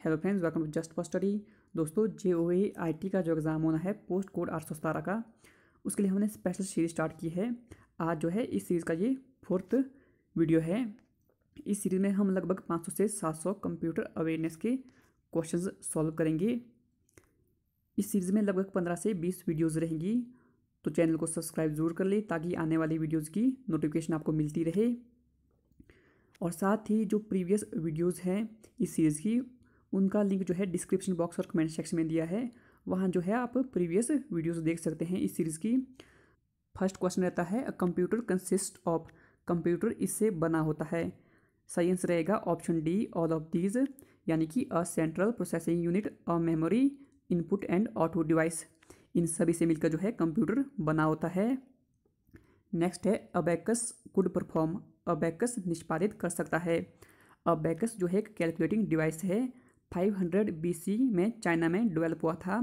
Hello friends welcome to just for study दोस्तों जे ओ I T का जो एग्ज़ाम होना है पोस्ट कोड आठ सौ सतारह का, उसके लिए हमने स्पेशल सीरीज़ स्टार्ट की है। आज जो है, इस सीरीज़ का ये फोर्थ वीडियो है। इस सीरीज़ में हम लगभग पाँच सौ से सात सौ कंप्यूटर अवेयरनेस के क्वेश्चंस सॉल्व करेंगे। इस सीरीज़ में लगभग पंद्रह से बीस वीडियोज़ रहेंगी। तो चैनल को सब्सक्राइब ज़रूर कर लें, ताकि आने वाली वीडियोज़ की नोटिफिकेशन आपको मिलती रहे। और साथ ही जो प्रीवियस वीडियोज़ हैं, इस सीरीज़ की उनका लिंक जो है डिस्क्रिप्शन बॉक्स और कमेंट सेक्शन में दिया है। वहाँ जो है आप प्रीवियस वीडियोस देख सकते हैं इस सीरीज़ की। फ़र्स्ट क्वेश्चन रहता है, a computer consist of computer इससे बना होता है। साइंस रहेगा option D, all of these यानी कि a central processing unit a memory input and auto device इन सभी से मिलकर जो है कंप्यूटर बना होता है। नेक्स्ट है अबैकस कुड परफॉर्म अबैकस निष्पादित कर सकता है अबैकस जो है एक कैलकुलेटिंग डिवाइस है 500 बीसी में चाइना में डेवलप हुआ था।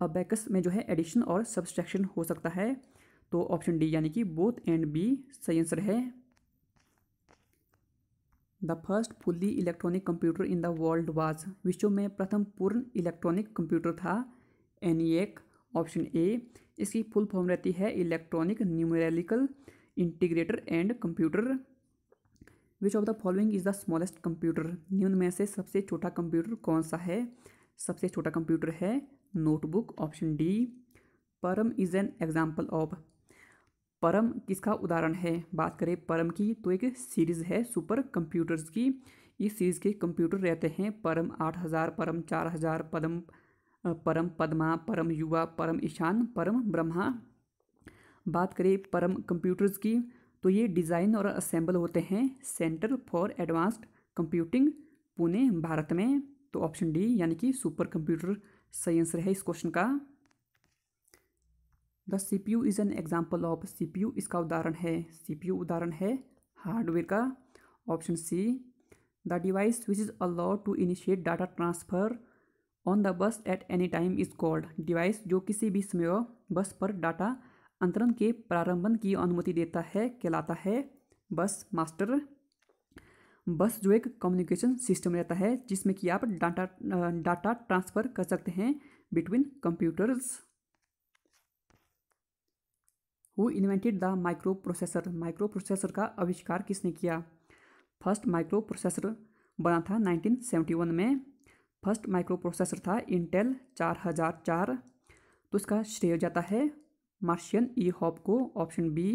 अबैकस में जो है एडिशन और सब्सट्रैक्शन हो सकता है। तो ऑप्शन डी यानी कि बोथ एंड बी सही आंसर है। The first fully electronic computer in the world was विश्व में प्रथम पूर्ण इलेक्ट्रॉनिक कंप्यूटर था। एनिएक ऑप्शन ए इसकी फुल फॉर्म रहती है electronic numerical integrator and computer which of the following is the smallest computer निम्न में से सबसे छोटा कंप्यूटर कौन सा है? सबसे छोटा कंप्यूटर है notebook option D Param is an example of Param किसका उदाहरण है? बात करें परम की तो एक सीरीज़ है सुपर कंप्यूटर्स की। इस सीरीज़ के कंप्यूटर रहते हैं परम आठ हज़ार, परम चार हज़ार, परम परम पद्मा, परम युवा, परम ईशान, परम ब्रह्मा। बात करें परम कंप्यूटर्स की तो ये डिज़ाइन और असेंबल होते हैं centre for advanced computing Pune, Bharat में। तो ऑप्शन डी, यानी कि सुपर कंप्यूटर सही आंसर है इस क्वेश्चन का। The C P U is an example of C P U इसका उदाहरण है। सी पी यू उदाहरण है हार्डवेयर का। Option C, the device which is allowed to initiate data transfer on the bus at any time is called. Device जो किसी भी समय बस पर डाटा अंतरण के प्रारंभन की अनुमति देता है, कहलाता है बस मास्टर। बस जो एक कम्युनिकेशन सिस्टम रहता है, जिसमें कि आप डाटा डाटा ट्रांसफ़र कर सकते हैं between computers who invented the microprocessor microprocessor का आविष्कार किसने किया? फ़र्स्ट माइक्रो प्रोसेसर बना था 1971 में। फ़र्स्ट माइक्रो प्रोसेसर था इंटेल चार हज़ार चार। तो इसका श्रेय जाता है मार्शियन ई हॉप को option B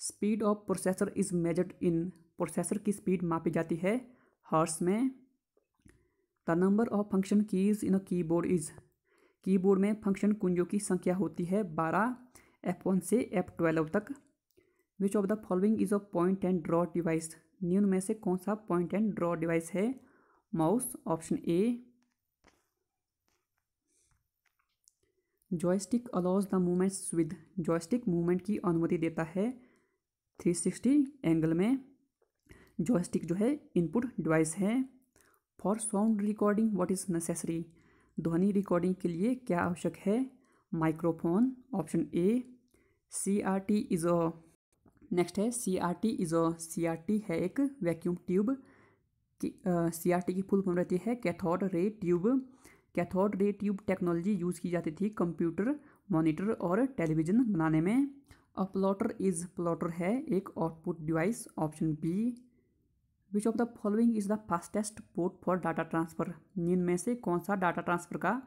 speed of processor is measured in processor की स्पीड मापी जाती है हर्स में। The number of function keys in a keyboard is keyboard में फ़ंक्शन कुंजों की संख्या होती है बारह एफ़ वन से एफ़ ट्वेल्व तक। Which of the following is a point and draw device निम्न में से कौन सा पॉइंट एंड ड्रॉ डिवाइस है? Mouse option A joystick allows the movements with joystick movement की अनुमति देता है। 360 एंगल में जॉयस्टिक जो है इनपुट डिवाइस है। For sound recording what is necessary ध्वनि रिकॉर्डिंग के लिए क्या आवश्यक है? Microphone option A C R T is a next है C R T is a C R T है एक वैक्यूम ट्यूब की सी आर टी की फुल फॉर्म रहती है cathode ray tube cathode ray tube technology use की जाती थी कंप्यूटर, मॉनिटर और टेलीविज़न बनाने में। अ प्लॉटर इज़ प्लॉटर है एक output device, option B. Which of the following is the fastest port for data transfer निम्न में से कौन सा डाटा ट्रांसफ़र का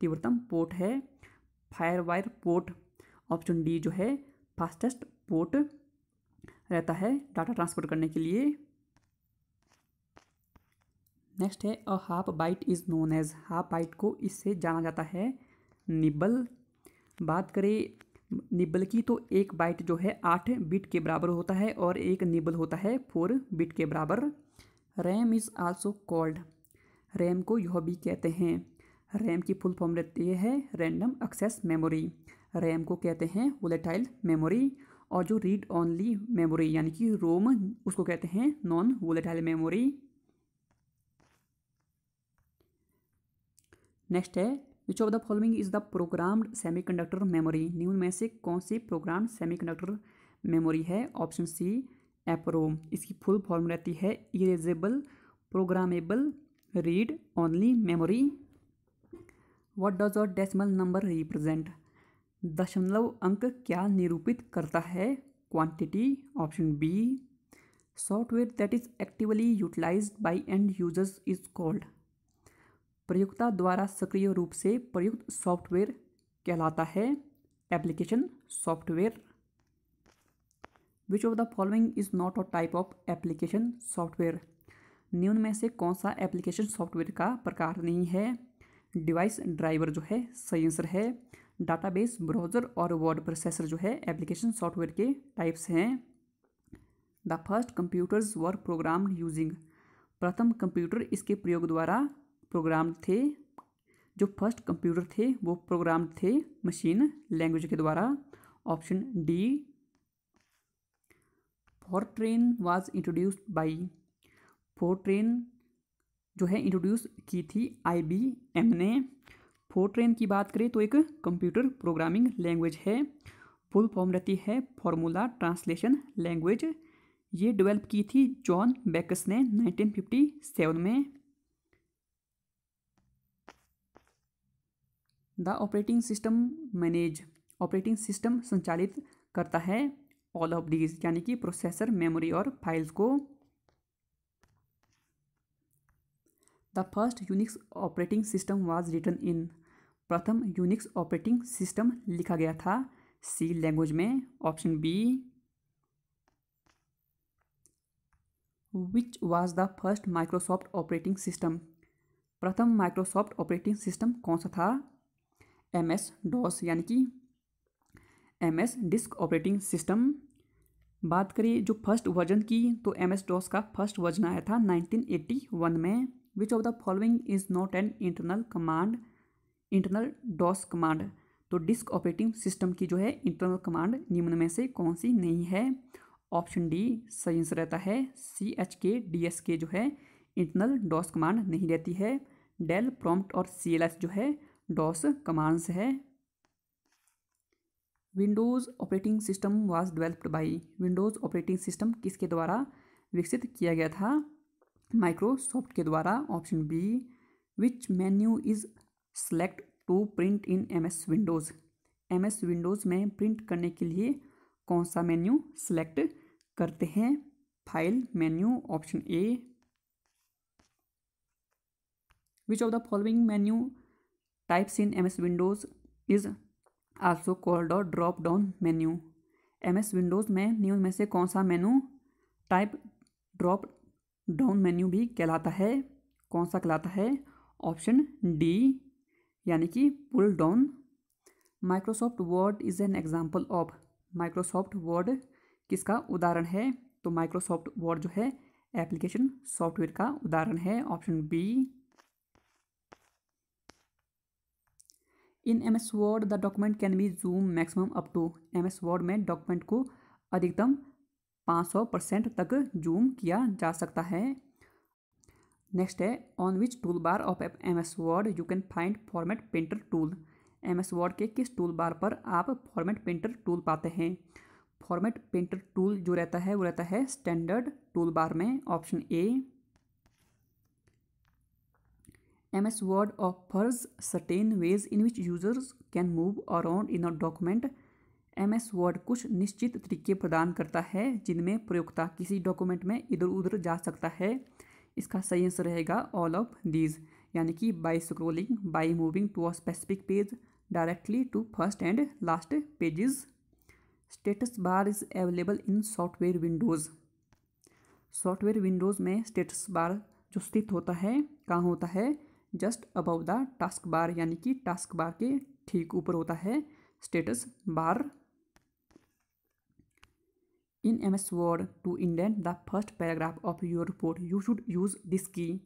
तीव्रतम पोर्ट है? Firewire port option D जो है फास्टेस्ट पोर्ट रहता है डाटा ट्रांसफ़र करने के लिए। नेक्स्ट है a half byte is known as half byte को इससे जाना जाता है निबल बात करें निबल की तो एक बाइट जो है आठ बिट के बराबर होता है और एक निबल होता है फोर बिट के बराबर। RAM is also called RAM को यह भी कहते हैं। रैम की फुल फॉर्म रहती है रैंडम एक्सेस मेमोरी रैम को कहते हैं वोलेटाइल मेमोरी और जो रीड ऑनली मेमोरी यानी कि रोम, उसको कहते हैं नॉन वोलेटाइल मेमोरी नेक्स्ट है which of the following is the programmed semiconductor memory निम्न में से कौन सी प्रोग्राम्ड सेमीकंडक्टर मेमोरी है? ऑप्शन सी एप्रोम इसकी फुल फॉर्म रहती है erasable programmable read only memory what does a decimal number represent दशमलव अंक क्या निरूपित करता है? Quantity option B software that is actively utilized by end users is called प्रयुक्ता द्वारा सक्रिय रूप से प्रयुक्त सॉफ्टवेयर कहलाता है। Application software. Which of the following is not a type of application software निम्न में से कौन सा एप्लीकेशन सॉफ्टवेयर का प्रकार नहीं है? डिवाइस ड्राइवर जो है सेंसर है। डाटाबेस ब्राउज़र और वर्ड प्रोसेसर जो है एप्लीकेशन सॉफ्टवेयर के टाइप्स हैं। The first computers were program using प्रथम कंप्यूटर इसके प्रयोग द्वारा प्रोग्राम थे, जो फ़र्स्ट कंप्यूटर थे, वो प्रोग्राम थे मशीन लैंग्वेज के द्वारा। Option D, FORTRAN was introduced by FORTRAN जो है इंट्रोड्यूस की थी आई बी एम ने। फोरट्रेन की बात करें तो एक कंप्यूटर प्रोग्रामिंग लैंग्वेज है, फुल फॉर्म रहती है फॉर्मूला ट्रांसलेशन लैंग्वेज। ये डेवलप की थी जॉन बैकस ने 1957 में। The operating system manage, operating system संचालित करता है ऑल ऑफ़ डीज यानी कि प्रोसेसर, मेमोरी और फाइल्स को। The first Unix operating system was written in. प्रथम यूनिक्स ऑपरेटिंग सिस्टम लिखा गया था सी लैंग्वेज में, option B. Which was the first Microsoft operating system. प्रथम माइक्रोसॉफ्ट ऑपरेटिंग सिस्टम कौन सा था? एम एस डॉस यानी कि M S disk operating system. बात करिए जो फ़र्स्ट वर्जन की तो एम एस डॉस का फ़र्स्ट वर्जन आया था 1981 में which of the following is not an internal command internal DOS command तो डिस्क ऑपरेटिंग सिस्टम की जो है इंटरनल कमांड निम्न में से कौन सी? नहीं है। ऑप्शन डी सही आंसर रहता है। C H K D S K जो है इंटरनल डॉस कमांड नहीं रहती है। डेल प्रॉम्प्ट और सी एल एस जो है डॉस कमांड्स है। Windows operating system was developed by Windows operating system किसके द्वारा विकसित किया गया था? माइक्रोसॉफ्ट के द्वारा। Option B, which menu is select to print in M S Windows? M S Windows में प्रिंट करने के लिए कौन सा मेन्यू सेलेक्ट करते हैं? File menu, option A. Which of the following menu in M S Windows is also called और drop down menu M S Windows में न्यूज़ में से कौन सा menu type drop down menu भी कहलाता है? कौन सा कहलाता है? ऑप्शन डी यानी कि pull down Microsoft Word is an example of Microsoft Word किसका उदाहरण है? तो माइक्रोसॉफ्ट वर्ड जो है एप्लीकेशन सॉफ्टवेयर का उदाहरण है. Option B in M S Word the document can be zoom maximum up to M S Word में डॉक्यूमेंट को अधिकतम पाँच सौ परसेंट तक जूम किया जा सकता है। नेक्स्ट है on which toolbar of M S Word you can find format painter tool M S Word के किस टूल बार पर आप फॉर्मेट पेंटर टूल पाते हैं? फॉर्मेट पेंटर टूल जो रहता है, वो रहता है स्टैंडर्ड टूल बार में option A Word offers certain ways in which users can move around in a document M S Word कुछ निश्चित तरीके प्रदान करता है, जिनमें प्रयोक्ता किसी डॉक्यूमेंट में इधर उधर जा सकता है। इसका सही आंसर रहेगा ऑल ऑफ़ दीज यानी कि by scrolling by moving to a specific page directly to first and last pages status bar is available in software Windows software Windows में स्टेटस बार जो स्थित होता है, कहाँ होता है? Just above the task bar यानी कि टास्क बार के ठीक ऊपर होता है status bar. In MS Word, to indent the first paragraph of your report, you should use this key.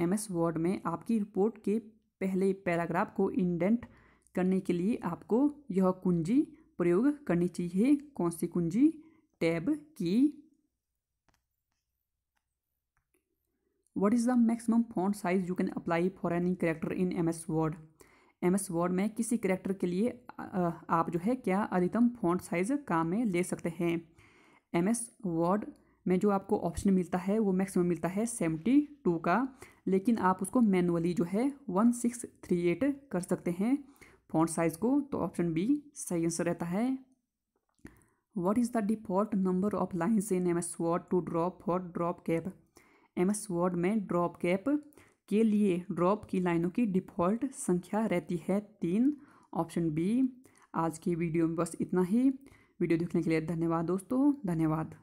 MS Word में आपकी रिपोर्ट के पहले पैराग्राफ को इंडेंट करने के लिए आपको यह कुंजी प्रयोग करनी चाहिए कौन सी कुंजी? टैब की। What is the maximum font size you can apply for any character in M S Word M S Word में किसी करेक्टर के लिए आप जो है क्या अधिकतम फॉन्ट साइज़ काम में ले सकते हैं? एम एस वर्ड में जो आपको ऑप्शन मिलता है, वो मैक्सिमम मिलता है सेवेंटी टू का, लेकिन आप उसको मैनुअली जो है वन सिक्स थ्री एट कर सकते हैं फॉन्ट साइज़ को तो ऑप्शन बी सही आंसर रहता है। What is the default number of lines in M S Word to drop for drop cap M S Word में ड्रॉप गैप के लिए ड्रॉप की लाइनों की डिफ़ॉल्ट संख्या रहती है तीन, ऑप्शन बी। आज की वीडियो में बस इतना ही। वीडियो देखने के लिए धन्यवाद दोस्तों, धन्यवाद।